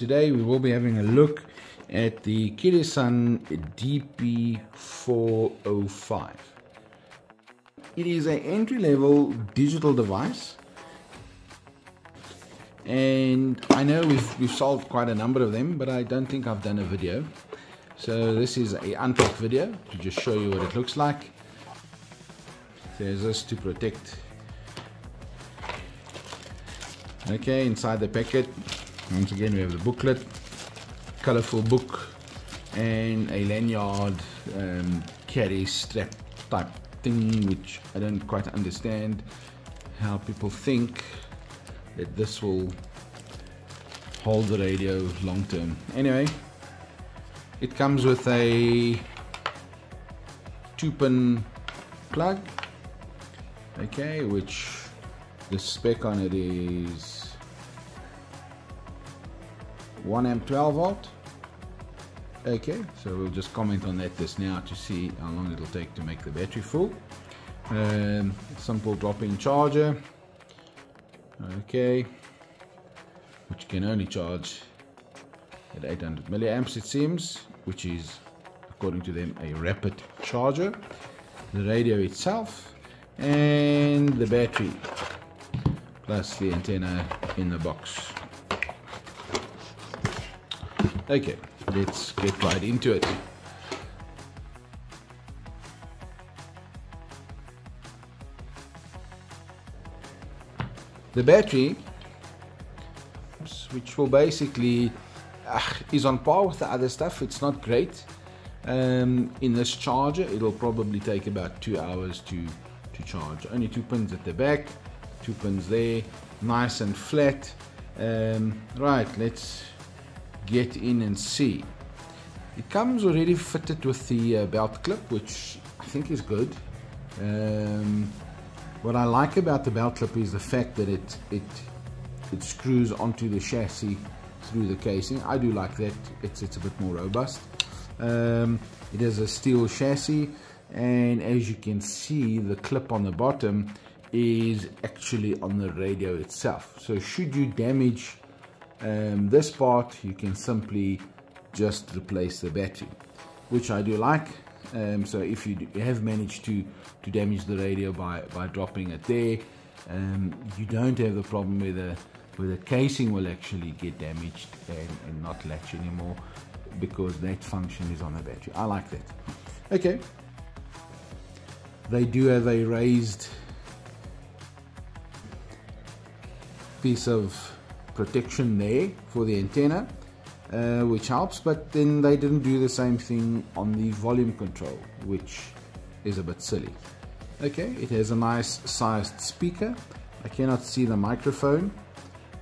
today we will be having a look at the Kirisun DP405. It is an entry-level digital device and I know we've, we've sold quite a number of them but I don't think I've done a video. So this is a unpack video to just show you what it looks like. There's this to protect okay inside the packet once again we have the booklet. Colorful book and a lanyard um, carry strap type thing which I don't quite understand how people think that this will hold the radio long term. Anyway it comes with a two pin plug okay which the spec on it is 1 amp 12 volt. Okay so we'll just comment on that just now to see how long it'll take to make the battery full. Um, simple drop-in charger. Okay which can only charge at 800 milliamps it seems which is according to them a rapid charger. The radio itself and the battery plus the antenna in the box okay let's get right into it. The battery which will basically uh, is on par with the other stuff. It's not great. Um, in this charger it'll probably take about two hours to to charge. Only two pins at the back two pins there nice and flat. Um, right let's get in and see. It comes already fitted with the uh, belt clip which I think is good. Um, what I like about the belt clip is the fact that it it it screws onto the chassis through the casing. I do like that. It's, it's a bit more robust. Um, it has a steel chassis and as you can see the clip on the bottom is actually on the radio itself. So should you damage um, this part you can simply just replace the battery which I do like. Um, so if you have managed to to damage the radio by by dropping it there um, you don't have the problem where the where the casing will actually get damaged and, and not latch anymore because that function is on the battery. I like that. Okay. They do have a raised piece of protection there for the antenna uh, which helps but then they didn't do the same thing on the volume control which is a bit silly. Okay it has a nice sized speaker. I cannot see the microphone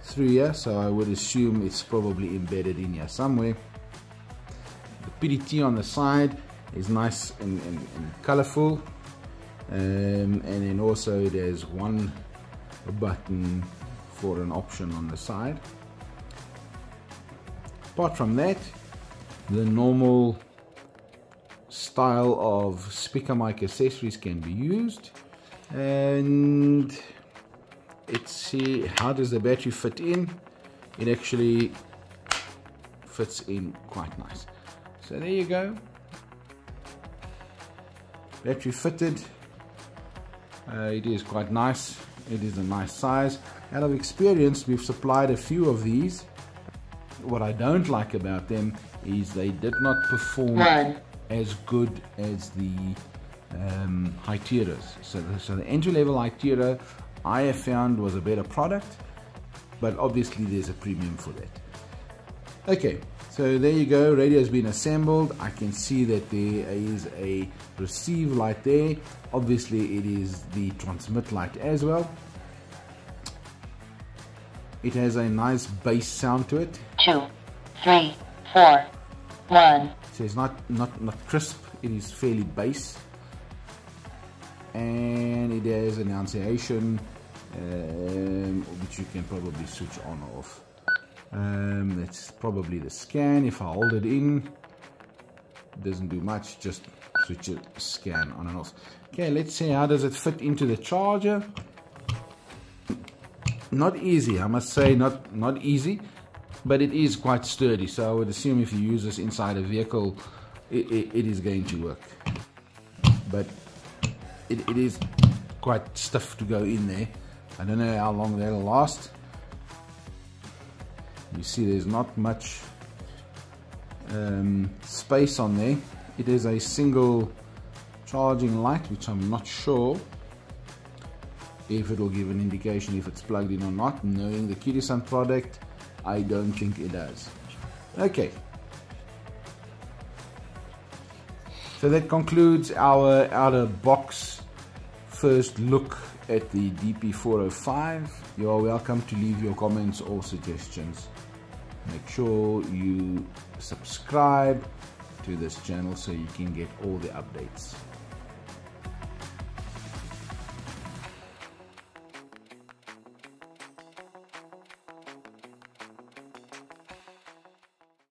through here so I would assume it's probably embedded in here somewhere. The PTT on the side is nice and, and, and colorful. Um, and then also there's one button for an option on the side. Apart from that the normal style of speaker mic accessories can be used. And let's see how does the battery fit in? It actually fits in quite nice. So there you go. Battery fitted. Uh, it is quite nice it is a nice size out of experience we've supplied a few of these what I don't like about them is they did not perform as good as the um, Hyteras. So, the, so the entry level high Hytera I have found was a better product, but obviously there's a premium for that. Okay, so there you go, radio has been assembled. I can see that there is a receive light there. Obviously it is the transmit light as well. It has a nice bass sound to it. Two, three, four, one. So it's not, not, not crisp, it is fairly bass. And it has annunciation, um, which you can probably switch on or off. Um, that's probably the scan. If I hold it in, doesn't do much, just switch it, scan on and off. Okay, let's see how does it fit into the charger not easy I must say not not easy but it is quite sturdy so I would assume if you use this inside a vehicle it, it, it is going to work but it, it is quite stiff to go in there I don't know how long that'll last you see there's not much um, space on there. It is a single charging light which I'm not sure if it will give an indication if it's plugged in or not. Knowing the Kirisun product I don't think it does. Okay. So that concludes our out of box first look at the DP405 you are welcome to leave your comments or suggestions. Make sure you subscribe to this channel so you can get all the updates